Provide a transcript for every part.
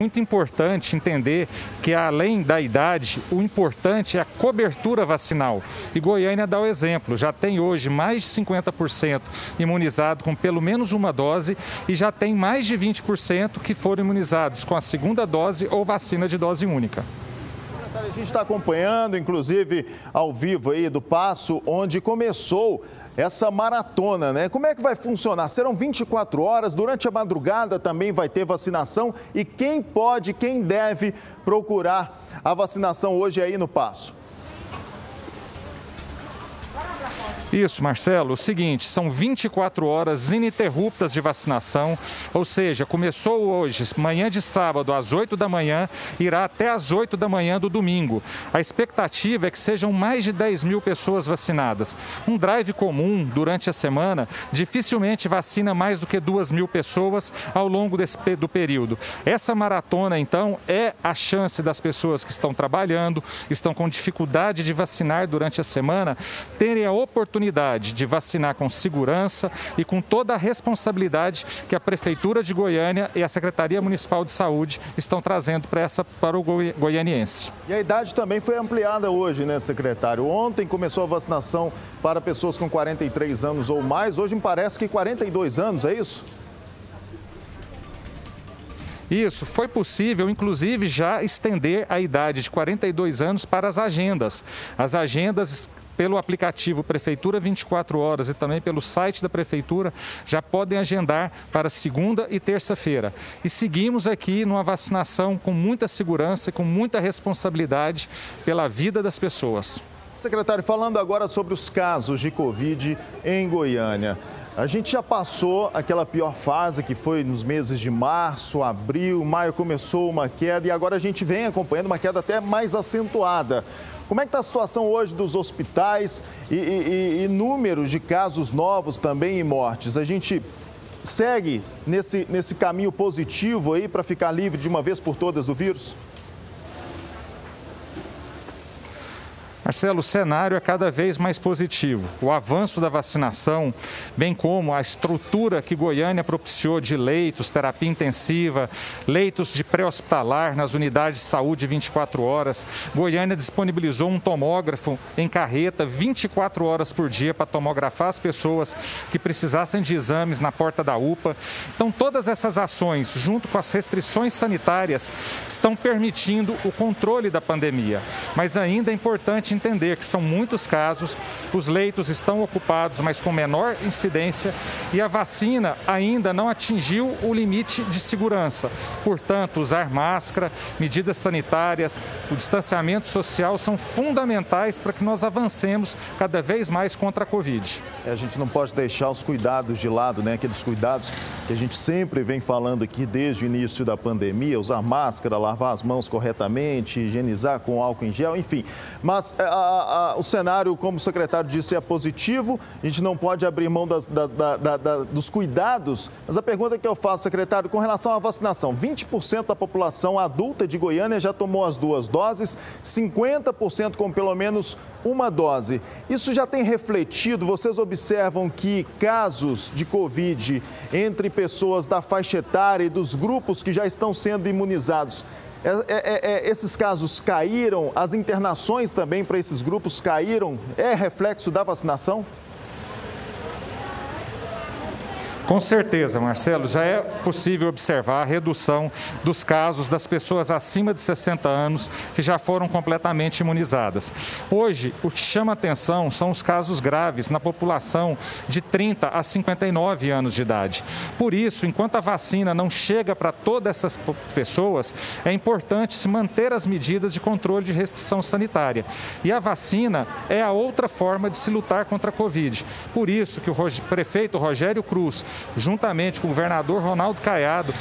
Muito importante entender que, além da idade, o importante é a cobertura vacinal. E Goiânia dá o exemplo: já tem hoje mais de 50% imunizado com pelo menos uma dose e já tem mais de 20% que foram imunizados com a segunda dose ou vacina de dose única. A gente está acompanhando, inclusive, ao vivo aí do Passo, onde começou essa maratona, né? Como é que vai funcionar? Serão 24 horas, durante a madrugada também vai ter vacinação e quem pode, quem deve procurar a vacinação hoje aí no Passo? Isso, Marcelo. O seguinte, são 24 horas ininterruptas de vacinação, ou seja, começou hoje, manhã de sábado, às 8 da manhã, irá até às 8 da manhã do domingo. A expectativa é que sejam mais de 10 mil pessoas vacinadas. Um drive comum durante a semana dificilmente vacina mais do que 2 mil pessoas ao longo desse, do período. Essa maratona, então, é a chance das pessoas que estão trabalhando, estão com dificuldade de vacinar durante a semana, terem a oportunidade oportunidade de vacinar com segurança e com toda a responsabilidade que a Prefeitura de Goiânia e a Secretaria Municipal de Saúde estão trazendo para, essa, para o goianiense. E a idade também foi ampliada hoje, né, secretário? Ontem começou a vacinação para pessoas com 43 anos ou mais, hoje me parece que 42 anos, é isso? Isso, foi possível, inclusive, já estender a idade de 42 anos para as agendas. As agendas pelo aplicativo Prefeitura 24 Horas e também pelo site da Prefeitura, já podem agendar para segunda e terça-feira. E seguimos aqui numa vacinação com muita segurança e com muita responsabilidade pela vida das pessoas. Secretário, falando agora sobre os casos de Covid em Goiânia. A gente já passou aquela pior fase que foi nos meses de março, abril, maio começou uma queda e agora a gente vem acompanhando uma queda até mais acentuada. Como é que está a situação hoje dos hospitais e, e, e números de casos novos também e mortes? A gente segue nesse, nesse caminho positivo aí para ficar livre de uma vez por todas do vírus? Marcelo, o cenário é cada vez mais positivo. O avanço da vacinação, bem como a estrutura que Goiânia propiciou de leitos, terapia intensiva, leitos de pré-hospitalar nas unidades de saúde 24 horas. Goiânia disponibilizou um tomógrafo em carreta 24 horas por dia para tomografar as pessoas que precisassem de exames na porta da UPA. Então, todas essas ações, junto com as restrições sanitárias, estão permitindo o controle da pandemia. Mas ainda é importante entender que são muitos casos, os leitos estão ocupados, mas com menor incidência, e a vacina ainda não atingiu o limite de segurança. Portanto, usar máscara, medidas sanitárias, o distanciamento social são fundamentais para que nós avancemos cada vez mais contra a Covid. É, a gente não pode deixar os cuidados de lado, né? Aqueles cuidados que a gente sempre vem falando aqui desde o início da pandemia, usar máscara, lavar as mãos corretamente, higienizar com álcool em gel, enfim. Mas é, a, a, o cenário, como o secretário disse, é positivo. A gente não pode abrir mão das, da, da, da, dos cuidados. Mas a pergunta que eu faço, secretário, com relação à vacinação: 20% da população adulta de Goiânia já tomou as duas doses, 50% com pelo menos uma dose. Isso já tem refletido? Vocês observam que casos de Covid entre pessoas da faixa etária e dos grupos que já estão sendo imunizados é, é, é, é, esses casos caíram, as internações também para esses grupos caíram, é reflexo da vacinação? Com certeza, Marcelo, já é possível observar a redução dos casos das pessoas acima de 60 anos que já foram completamente imunizadas. Hoje, o que chama atenção são os casos graves na população de 30 a 59 anos de idade. Por isso, enquanto a vacina não chega para todas essas pessoas, é importante se manter as medidas de controle de restrição sanitária. E a vacina é a outra forma de se lutar contra a Covid. Por isso que o prefeito Rogério Cruz juntamente com o governador Ronaldo Caiado,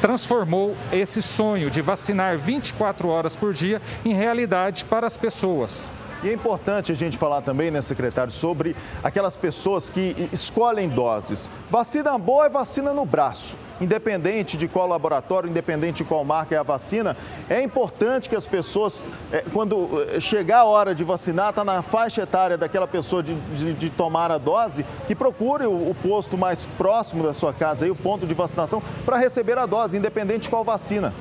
transformou esse sonho de vacinar 24 horas por dia em realidade para as pessoas. E é importante a gente falar também, né, secretário, sobre aquelas pessoas que escolhem doses. Vacina boa é vacina no braço. Independente de qual laboratório, independente de qual marca é a vacina, é importante que as pessoas, é, quando é, chegar a hora de vacinar, está na faixa etária daquela pessoa de, de, de tomar a dose, que procure o, o, posto mais próximo da sua casa, aí, o ponto de vacinação, para receber a dose, independente de qual vacina.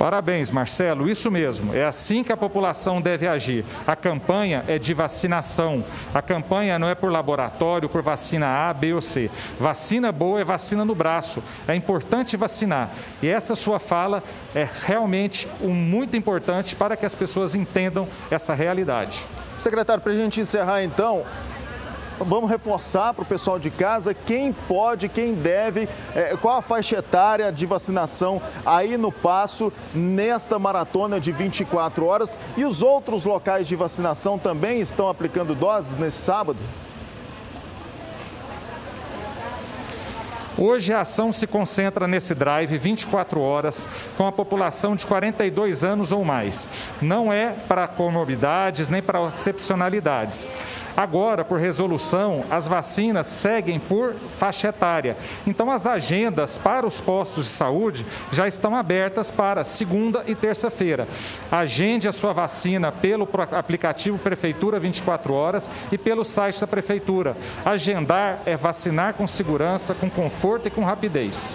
Parabéns, Marcelo. Isso mesmo. É assim que a população deve agir. A campanha é de vacinação. A campanha não é por laboratório, por vacina A, B ou C. Vacina boa é vacina no braço. É importante vacinar. E essa sua fala é realmente muito importante para que as pessoas entendam essa realidade. Secretário, para a gente encerrar então, vamos reforçar para o pessoal de casa quem pode, quem deve, é, qual a faixa etária de vacinação aí no passo nesta maratona de 24 horas. E os outros locais de vacinação também estão aplicando doses nesse sábado? Hoje a ação se concentra nesse drive 24 horas com a população de 42 anos ou mais. Não é para comorbidades nem para excepcionalidades. Agora, por resolução, as vacinas seguem por faixa etária. Então, as agendas para os postos de saúde já estão abertas para segunda e terça-feira. Agende a sua vacina pelo aplicativo Prefeitura 24 Horas e pelo site da Prefeitura. Agendar é vacinar com segurança, com conforto e com rapidez.